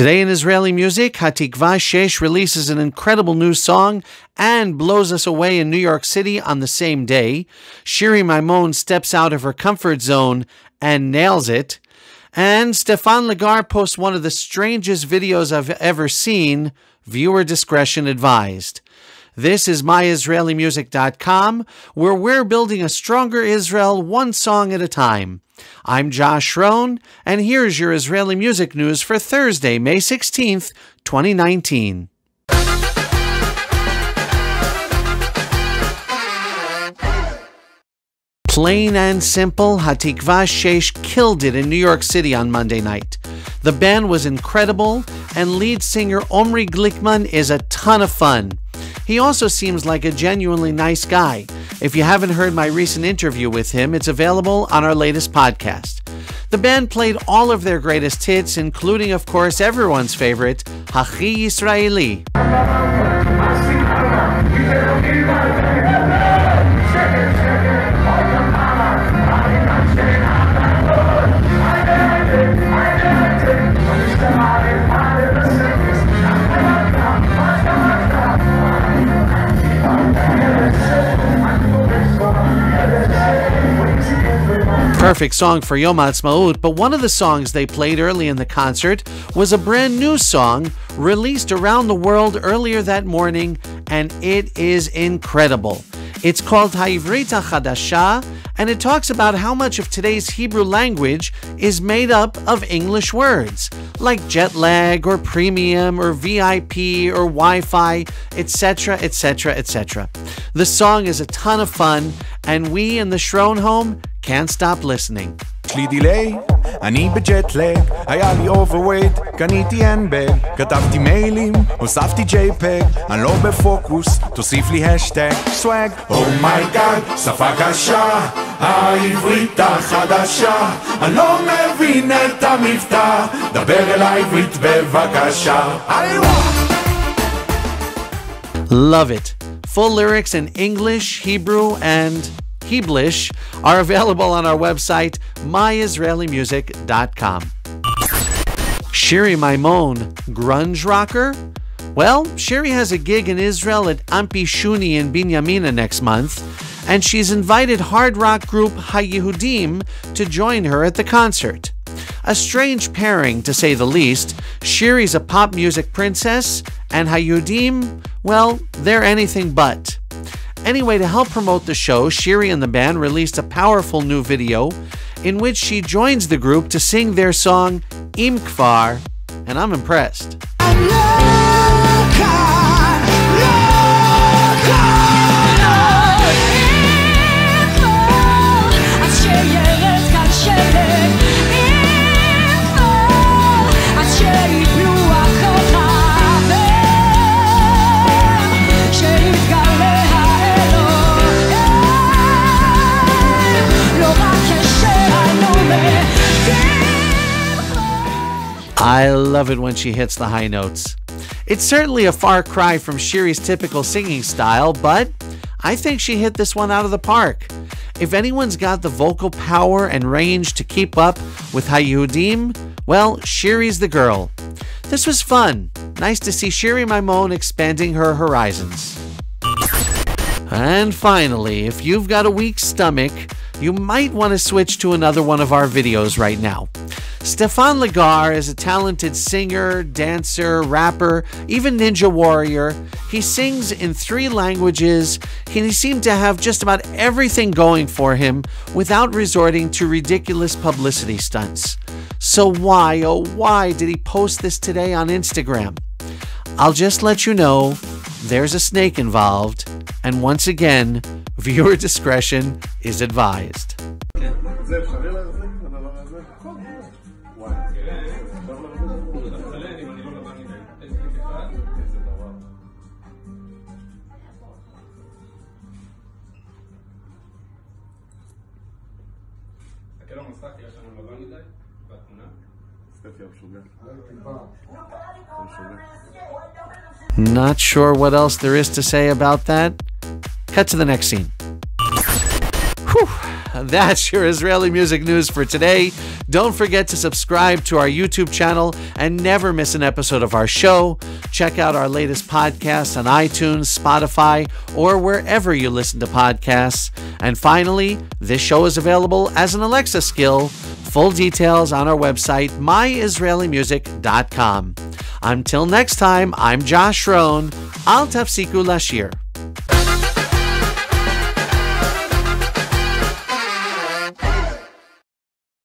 Today in Israeli music, Hatikva Shesh releases an incredible new song and blows us away in New York City on the same day. Shiri Maimon steps out of her comfort zone and nails it. And Stephane Legar posts one of the strangest videos I've ever seen. Viewer discretion advised. This is myisraelimusic.com, where we're building a stronger Israel one song at a time. I'm Josh Schroen, and here's your Israeli music news for Thursday, May 16th, 2019. Plain and simple, Hatikva Shesh killed it in New York City on Monday night. The band was incredible, and lead singer Omri Glickman is a ton of fun. He also seems like a genuinely nice guy. If you haven't heard my recent interview with him, it's available on our latest podcast. The band played all of their greatest hits, including, of course, everyone's favorite, Hachi Yisraeli. Perfect song for Yom Ha'atzmaut, but one of the songs they played early in the concert was a brand new song released around the world earlier that morning, and it is incredible. It's called Ha'ivrit Chadasha, and it talks about how much of today's Hebrew language is made up of English words, like jet lag or premium or VIP or Wi Fi, etc., etc., etc. The song is a ton of fun, and we in the Schroen home can't stop listening. יש לי דיליי, אני בג'טלג, היה לי אוברווייט, קניתי הנבג, כתבתי מיילים, הוספתי JPEG, אני לא בפוקוס, תוסיף לי השטג, סוואג. אומייגאד, שפה קשה, העברית החדשה, אני לא מבין את המבטא, דבר אל העברית בבקשה. Love it. Full lyrics in English, Hebrew, and Heblish are available on our website, myisraelimusic.com. Shiri Maimon, grunge rocker? Well, Shiri has a gig in Israel at Amphi Shuni in Binyamina next month, and she's invited hard rock group Hayehudim to join her at the concert. A strange pairing, to say the least. Shiri's a pop music princess, and Hayehudim, well, they're anything but. Anyway, to help promote the show, Shiri and the band released a powerful new video in which she joins the group to sing their song Im Kfar, and I'm impressed. I love it when she hits the high notes. It's certainly a far cry from Shiri's typical singing style, but I think she hit this one out of the park. If anyone's got the vocal power and range to keep up with Hayehudim, well, Shiri's the girl. This was fun. Nice to see Shiri Maimon expanding her horizons. And finally, if you've got a weak stomach, you might want to switch to another one of our videos right now. Stephane Legar is a talented singer, dancer, rapper, even ninja warrior. He sings in three languages, and he seemed to have just about everything going for him without resorting to ridiculous publicity stunts. So, why, oh, why did he post this today on Instagram? I'll just let you know there's a snake involved, and once again, viewer discretion is advised. Not sure what else there is to say about that. Cut to the next scene. That's your Israeli music news for today. Don't forget to subscribe to our YouTube channel and never miss an episode of our show. Check out our latest podcast on iTunes, Spotify, or wherever you listen to podcasts. And finally, this show is available as an Alexa skill. Full details on our website, myisraelimusic.com. Until next time, I'm Josh Schroen. Al tafsiku lashir.